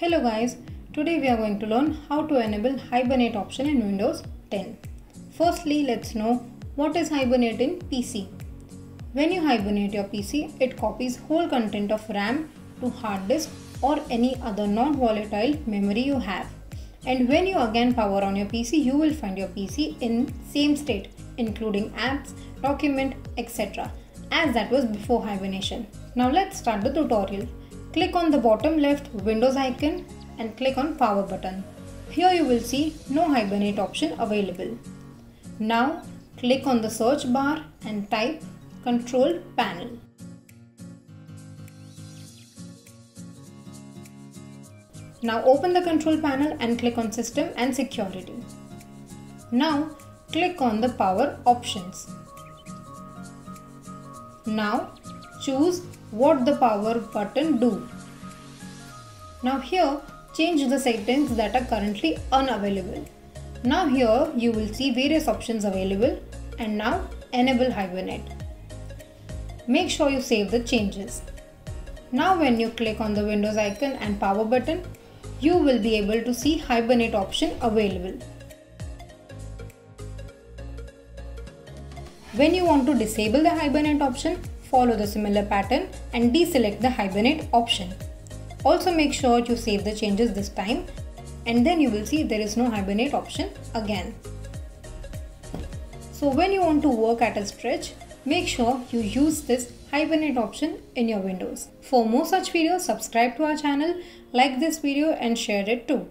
Hello guys, today we are going to learn how to enable Hibernate option in Windows 10. Firstly, let's know what is Hibernate in PC. When you hibernate your PC, it copies whole content of RAM to hard disk or any other non-volatile memory you have. And when you again power on your PC, you will find your PC in same state, including apps, document, etc. as that was before hibernation. Now let's start the tutorial. Click on the bottom left Windows icon and click on power button. Here you will see no hibernate option available. Now click on the search bar and type control panel. Now open the control panel and click on system and security. Now click on the power options. Now choose what the power button do. Now here change the settings that are currently unavailable. Now here you will see various options available and now enable Hibernate. Make sure you save the changes. Now when you click on the Windows icon and power button, you will be able to see Hibernate option available. When you want to disable the Hibernate option, follow the similar pattern and deselect the Hibernate option. Also make sure you save the changes this time and then you will see there is no Hibernate option again. So when you want to work at a stretch, make sure you use this Hibernate option in your Windows. For more such videos, subscribe to our channel, like this video and share it too.